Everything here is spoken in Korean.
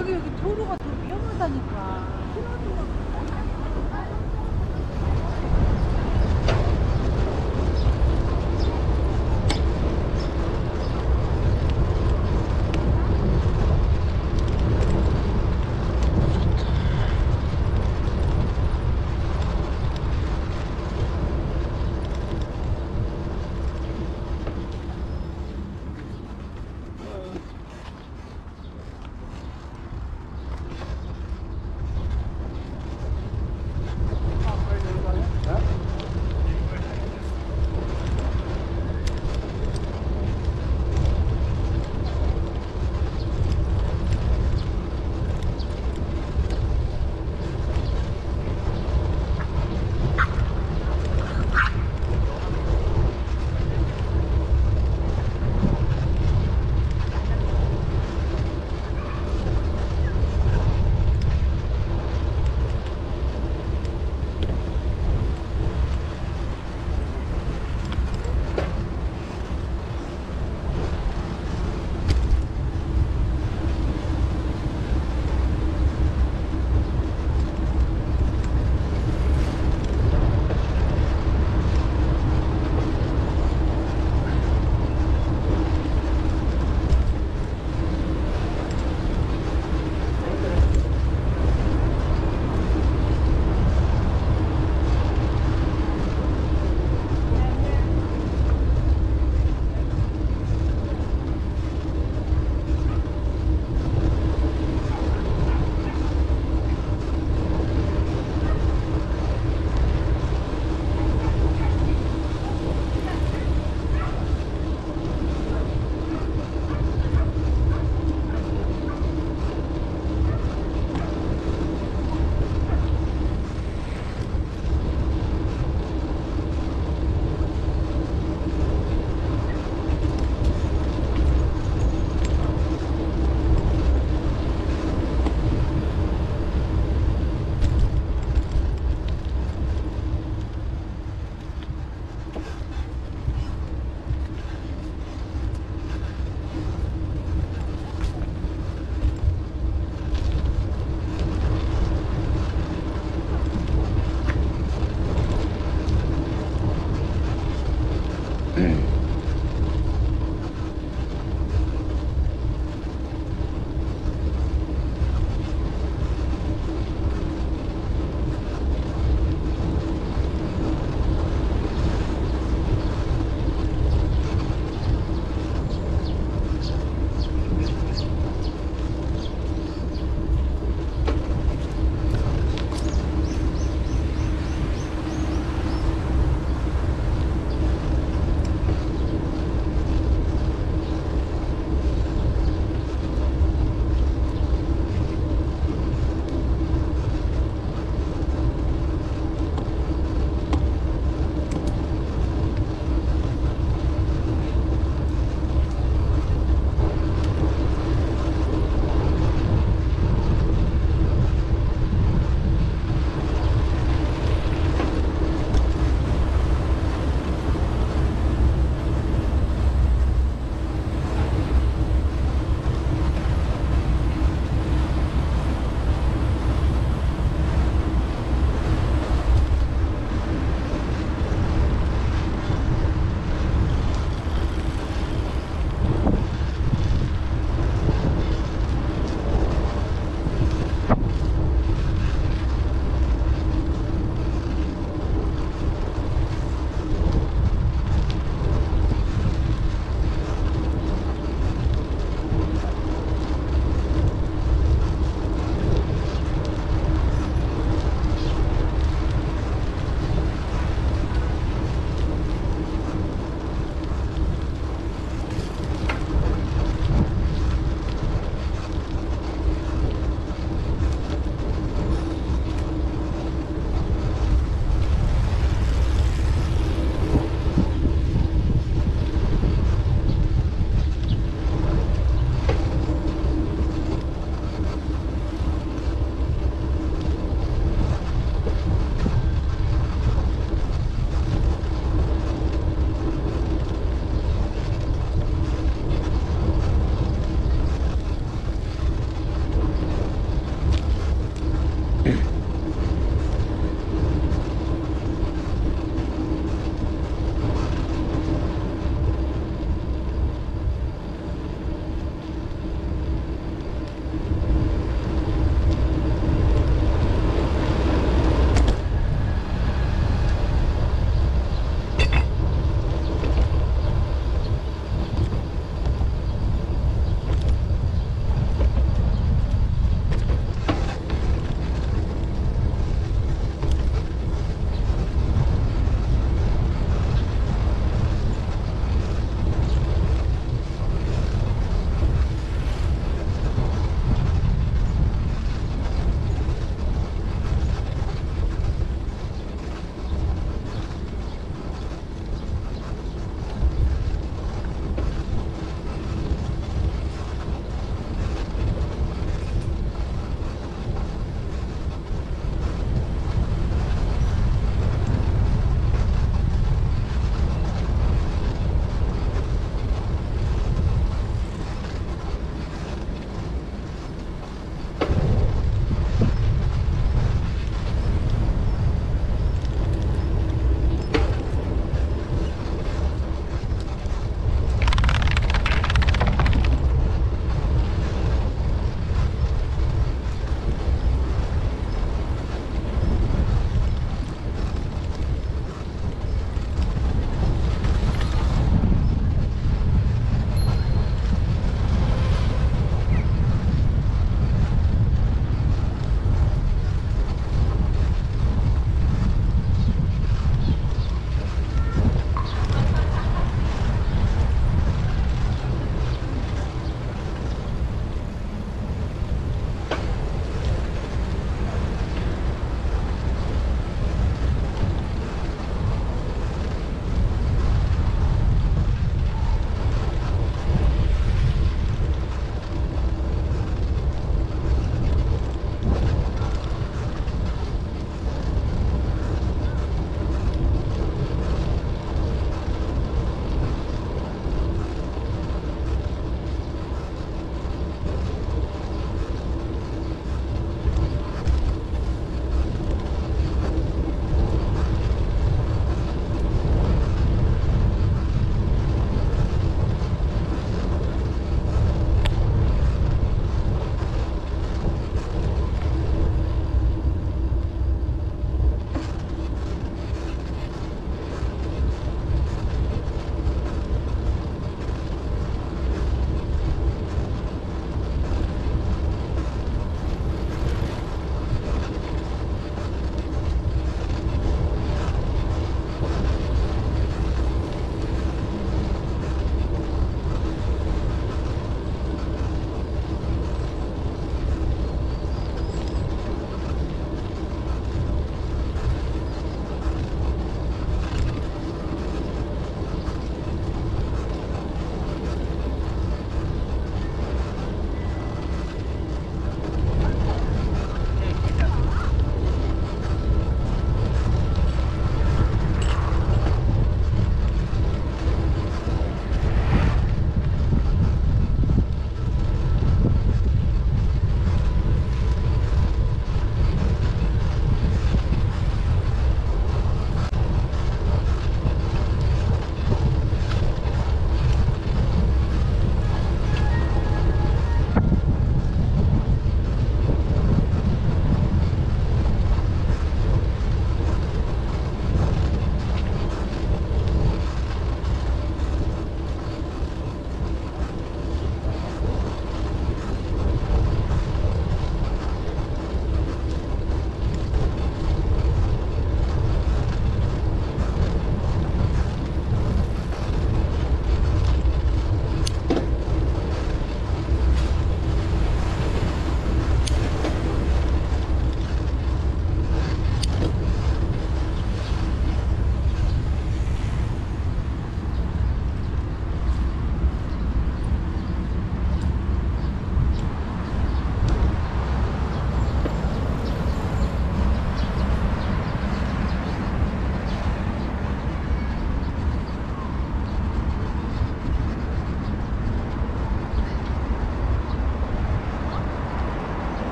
여기 여기 도로가 더 위험하다니까.